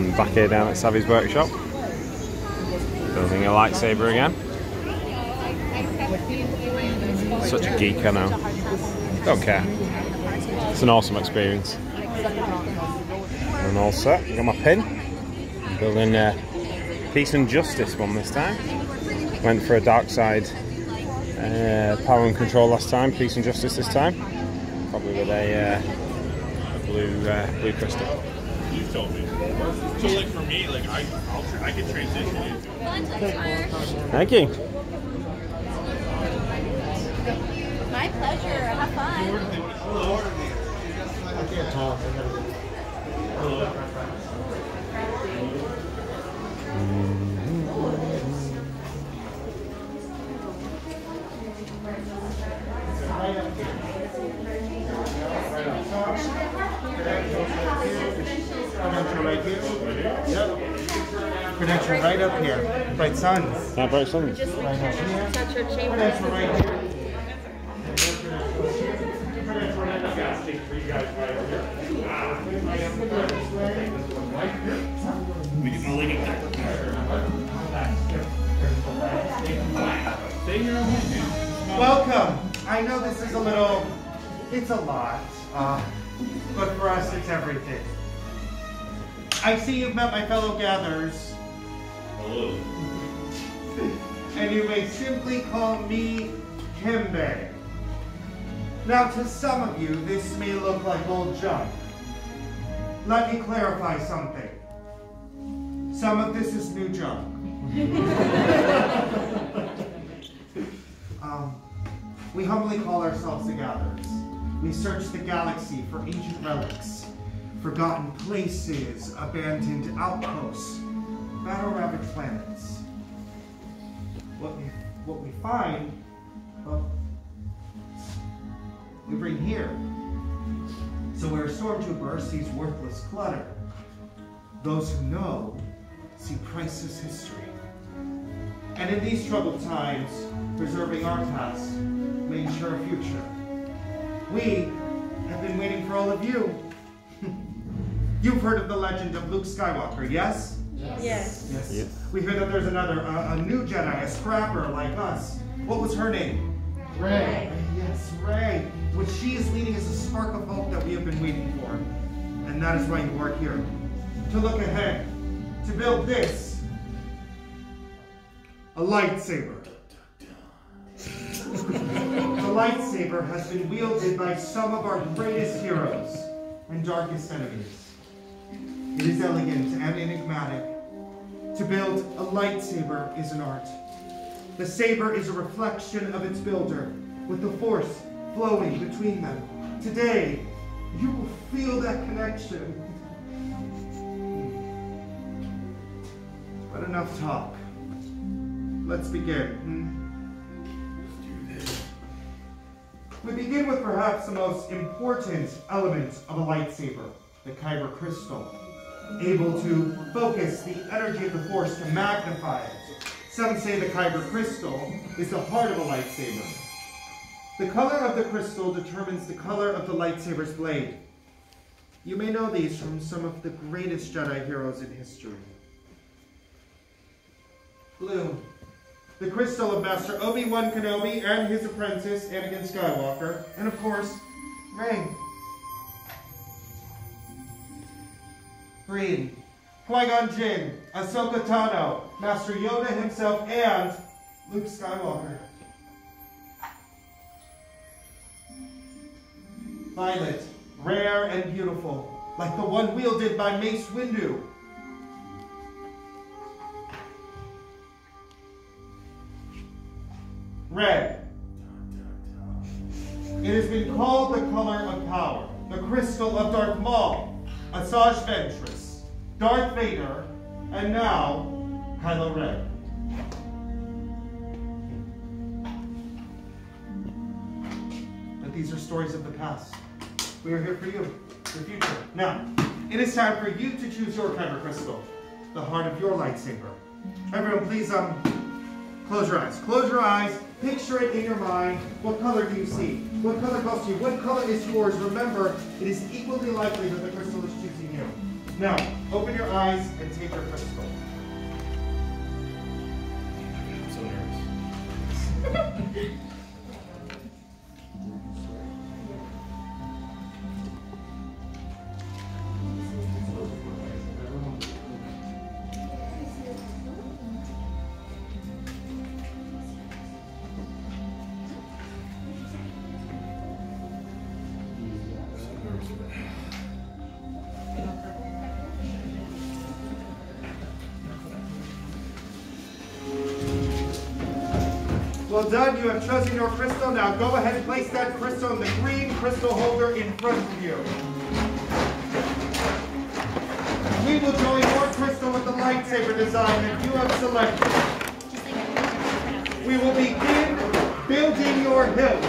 Back here down at Savi's workshop. Building a lightsaber again. Such a geek, I know. Don't care. It's an awesome experience. And all set, got my pin. Building a Peace and Justice one this time. Went for a dark side uh, power and control last time, Peace and Justice this time. Probably with a, uh, blue uh, blue crystal. You told me. So like for me, like I, I'll, I can transition into It. Thank you. My pleasure. Have fun. Credential right here. Yep. Credential right up here. Bright Suns. How about some? Just Right up here. touch your chamber. Credential right here. Welcome. I know this is a little, it's a lot, uh, but for us it's everything. I see you've met my fellow gatherers, Hello. and you may simply call me Kembe. Now, to some of you, this may look like old junk. Let me clarify something. Some of this is new junk. um, we humbly call ourselves the Gatherers. We search the galaxy for ancient relics, forgotten places, abandoned outposts, battle-ravaged planets. What we, what we find, well, we bring here. So where a stormtrooper sees worthless clutter, those who know see priceless history. And in these troubled times, preserving our past may ensure a future. We have been waiting for all of you. You've heard of the legend of Luke Skywalker, yes? Yes. Yes. Yes. We hear that there's another, uh, a new Jedi, a scrapper like us. What was her name? Rey. Yes, Rey. What she is leading is a spark of hope that we have been waiting for. And that is why you are here. To look ahead. To build this. A lightsaber. the lightsaber has been wielded by some of our greatest heroes and darkest enemies. It is elegant and enigmatic. To build a lightsaber is an art. The saber is a reflection of its builder, with the force flowing between them. Today, you will feel that connection. But enough talk. Let's begin. hmm? Let's do this. We begin with perhaps the most important element of a lightsaber, the kyber crystal, able to focus the energy of the force to magnify it. Some say the kyber crystal is the heart of a lightsaber. The color of the crystal determines the color of the lightsaber's blade. You may know these from some of the greatest Jedi heroes in history. Blue, the crystal of Master Obi-Wan Kenobi and his apprentice, Anakin Skywalker, and of course, Rey. Green, Qui-Gon Jinn, Ahsoka Tano, Master Yoda himself, and Luke Skywalker. Violet, rare and beautiful, like the one wielded by Mace Windu. Red. It has been called the color of power, the crystal of Darth Maul, Asajj Ventress, Darth Vader, and now Kylo Ren. But these are stories of the past. We are here for you, the future. Now, it is time for you to choose your kyber crystal, the heart of your lightsaber. Everyone, please um, close your eyes. Close your eyes. Picture it in your mind. What color do you see? What color calls to you? What color is yours? Remember, it is equally likely that the crystal is. Now, open your eyes and take your crystal. I'm so nervous. Well done, you have chosen your crystal. Now go ahead and place that crystal in the green crystal holder in front of you. We will join your crystal with the lightsaber design that you have selected. We will begin building your hilt,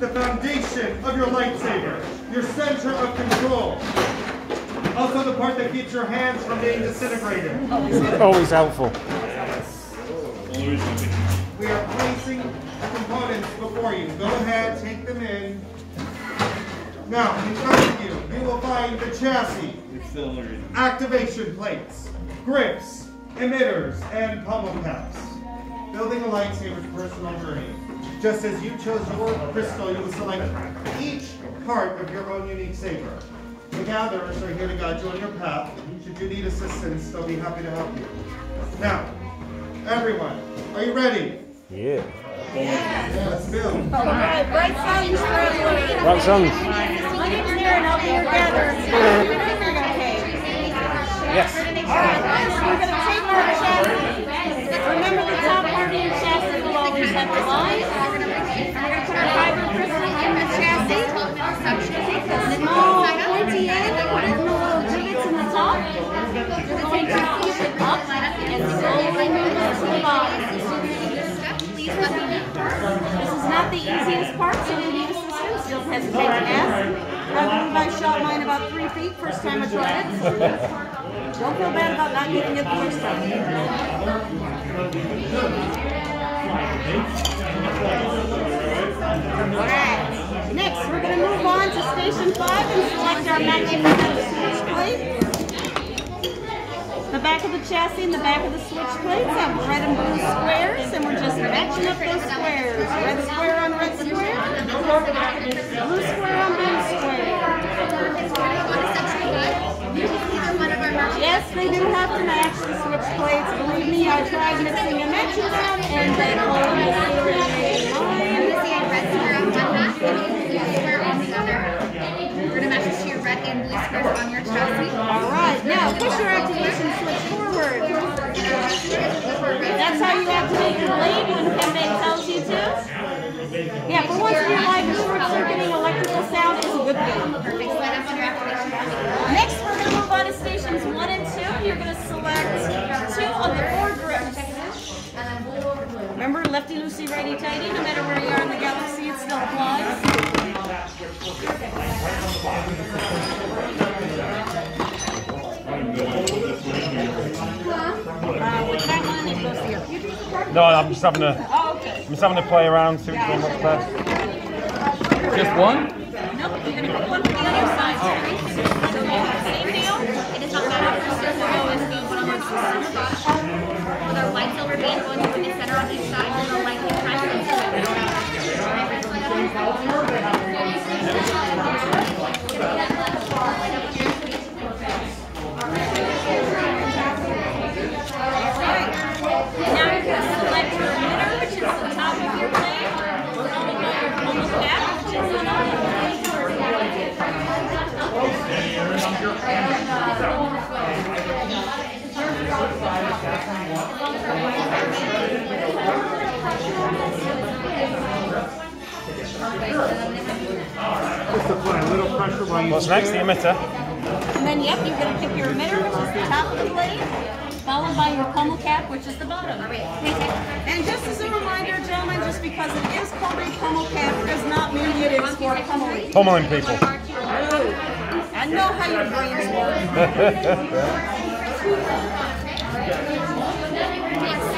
the foundation of your lightsaber, your center of control. Also the part that keeps your hands from being disintegrated. Always helpful. Always looking. We are placing the components before you. Go ahead, take them in. Now, in front of you, you will find the chassis, activation plates, grips, emitters, and pommel caps. Building a lightsaber's personal journey. Just as you chose your crystal, you will select each part of your own unique saber. The gatherers are here to guide you on your path. Should you need assistance, they'll be happy to help you. Now, everyone, are you ready? Yeah. Let's build. All right, bright suns for everyone. Right, suns. My name's Mary, and I'll be your gatherer. Okay. Yes. All right, first we're going to take our chassis. Remember the top part of your chassis will always have the line. We're going to put our kyber crystal in the chassis. Take the small pointy end, in the little divots in the top. You're going to push it up and slowly move it to the bottom. This is not the easiest part, so you need assistance, don't hesitate to ask. I believe my shot line about three feet first time I tried it. Don't feel bad about not getting it the first time. Alright, next we're going to move on to station five and select our magnificent switch plate. The back of the chassis and the back of the switch plates have red and blue squares, and we're just matching up those squares. Red square on red square, blue square on blue square. Yes, they do have to match the switch plates. Believe me, I tried mixing and matching them, and they always create red and on your chassis. All right, now push your activation switch forward. That's how you activate your blade when Pembay tells you to. Yeah, for once in your life, short-circuiting electrical sound is a good thing. Perfect. Slide up on your activation chassis. Next, we're going to move on to stations one and two. You're going to select two of the four grips. Remember, lefty loosey, righty tighty. No matter where you are in the galaxy, it still applies. Uh, which back line are you supposed to hear? You do the part? No, I'm just having a, Oh, okay. I'm just having a play around, see which one best. Just one? Nope, you're gonna put one to the other side. So same deal. It is not matter for circle always go one on the center box. With our light silver band going through the center on each side, and the light can press Now you're gonna select your emitter, which is the top of your blade. Followed by your pommel cap, which is the Just apply a little pressure while you What's next? The emitter. And then, yep, you're gonna pick your emitter, which is the top of the blade, followed by your pommel cap, which is the bottom. And just as a reminder, gentlemen, just because it is called a pommel cap does not mean it is for pummeling. Pummeling people. I know how your brains work.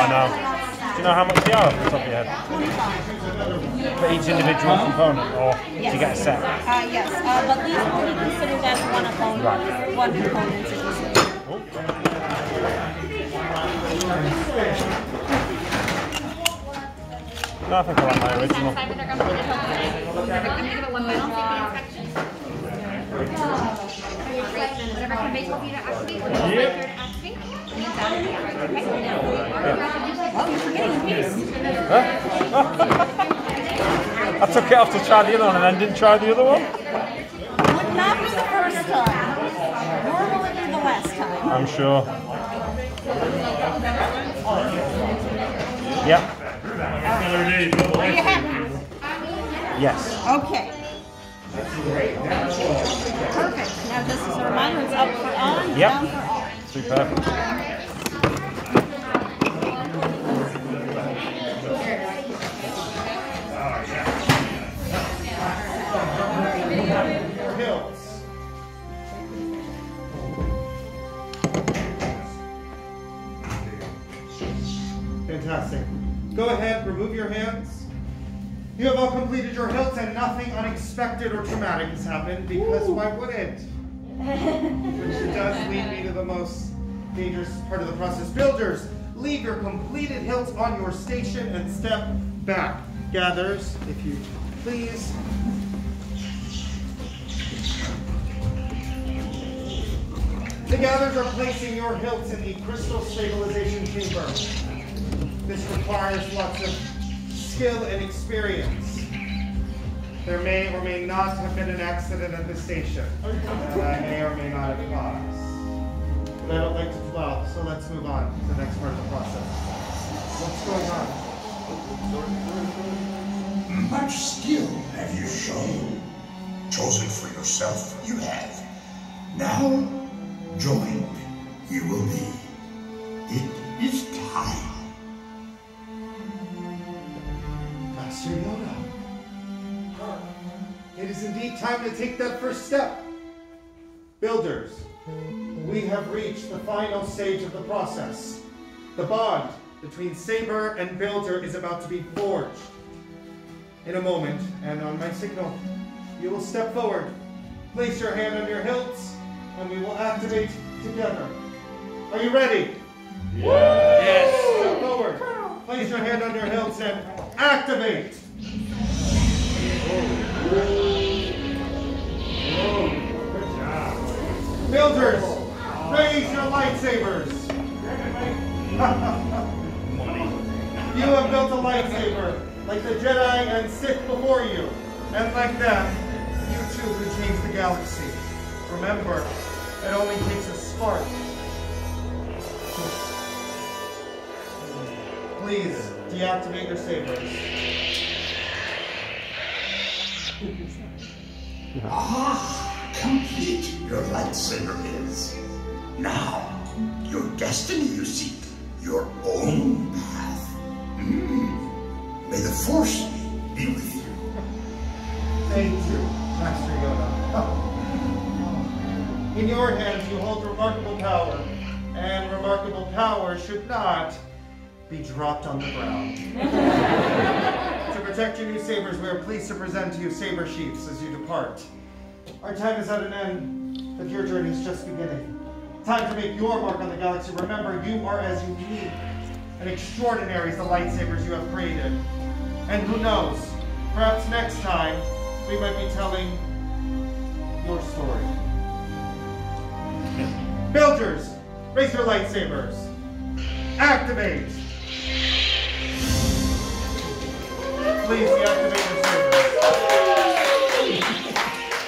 pieces. No, I know. Do you know how much they are off the top of your head? For each individual component, or do you get a set? Uh, yes, uh, but these will be considered as one opponent, Right. one component to consider. No, I think I like my original. Time with our completed home today. Perfect. I'm gonna give it one final safety inspection. Alright, whatever conveys will be to activate, we're going to activate. And it's out of here, okay? You're forgetting a piece. I took it off to try the other one and then didn't try the other one. Would not be the first time, nor will it be the last time. I'm sure. Yep. Another day, Bill. Are you happy? Yes. Okay. Perfect. Now just as a reminder, it's up for on, Yep. down for off. Superb. Fantastic. Go ahead, remove your hands. You have all completed your hilts and nothing unexpected or traumatic has happened because why would it? Which does lead me to the most dangerous part of the process. Builders, leave your completed hilts on your station and step back. Gathers, if you please. The gathers are placing your hilts in the crystal stabilization This requires lots of skill and experience. There may or may not have been an accident at the station. And I may or may not have caused. But I don't like to dwell, so let's move on to the next part of the process. What's going on? Much skill have you shown. Chosen for yourself, you have. Now, joined, you will be. Time to take that first step. Builders, we have reached the final stage of the process. The bond between Saber and Builder is about to be forged. In a moment, and on my signal, you will step forward, place your hand on your hilts, and we will activate together. Are you ready? Yes. Step forward. Place your hand on your hilts and activate. Good Builders, raise your lightsabers. you have built a lightsaber like the Jedi and Sith before you. And like them, you too can change the galaxy. Remember, it only takes a spark. Please deactivate your sabers. Ah, complete your lightsaber is. Now, your destiny you seek, your own path. Hmm. May the Force be with you. Thank you, Master Yoda. In your hands you hold remarkable power, and remarkable power should not be dropped on the ground. to protect your new sabers, we are pleased to present to you saber sheaths as you depart. Our time is at an end, but your journey is just beginning. Time to make your mark on the galaxy. Remember, you are as unique and extraordinary as the lightsabers you have created. And who knows, perhaps next time we might be telling your story. Builders, raise your lightsabers. Activate. Please deactivate your sabers.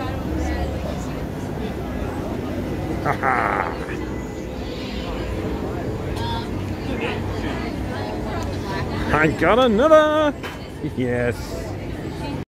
I got another! Yes.